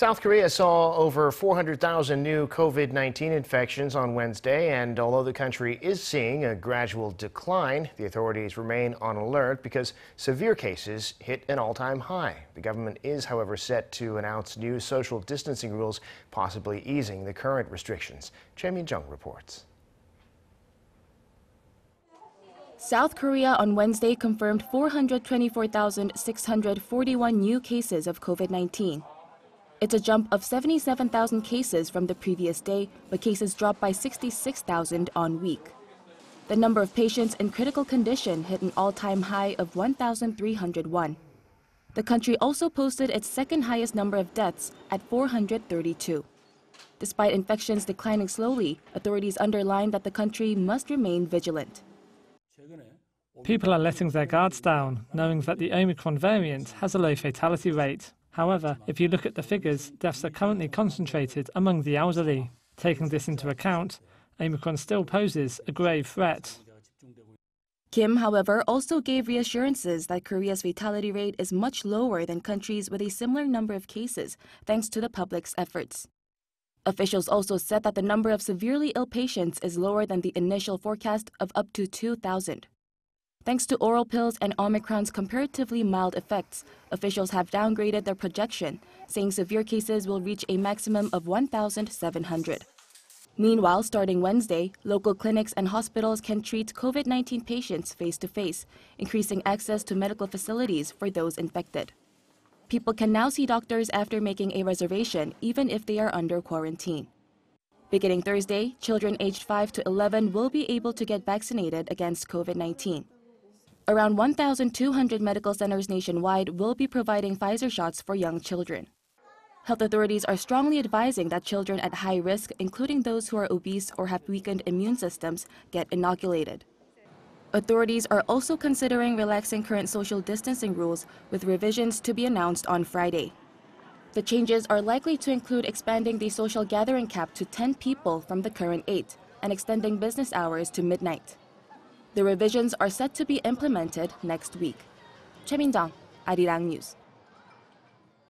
South Korea saw over 400,000 new COVID 19 infections on Wednesday, and although the country is seeing a gradual decline, the authorities remain on alert because severe cases hit an all time high. The government is, however, set to announce new social distancing rules, possibly easing the current restrictions. Choi Jung reports. South Korea on Wednesday confirmed 424,641 new cases of COVID 19. It's a jump of 77,000 cases from the previous day, but cases dropped by 66,000 on week. The number of patients in critical condition hit an all-time high of 1,301. The country also posted its second highest number of deaths at 432. Despite infections declining slowly, authorities underlined that the country must remain vigilant. People are letting their guards down, knowing that the Omicron variant has a low fatality rate. However, if you look at the figures, deaths are currently concentrated among the elderly. Taking this into account, Omicron still poses a grave threat. Kim, however, also gave reassurances that Korea's fatality rate is much lower than countries with a similar number of cases, thanks to the public's efforts. Officials also said that the number of severely ill patients is lower than the initial forecast of up to 2,000. Thanks to oral pills and Omicron's comparatively mild effects, officials have downgraded their projection, saying severe cases will reach a maximum of 1,700. Meanwhile, starting Wednesday, local clinics and hospitals can treat COVID 19 patients face to face, increasing access to medical facilities for those infected. People can now see doctors after making a reservation, even if they are under quarantine. Beginning Thursday, children aged 5 to 11 will be able to get vaccinated against COVID 19. Around 1,200 medical centers nationwide will be providing Pfizer shots for young children. Health authorities are strongly advising that children at high risk, including those who are obese or have weakened immune systems, get inoculated. Authorities are also considering relaxing current social distancing rules with revisions to be announced on Friday. The changes are likely to include expanding the social gathering cap to 10 people from the current 8 and extending business hours to midnight. The revisions are set to be implemented next week. Choi Min-jung, Arirang News.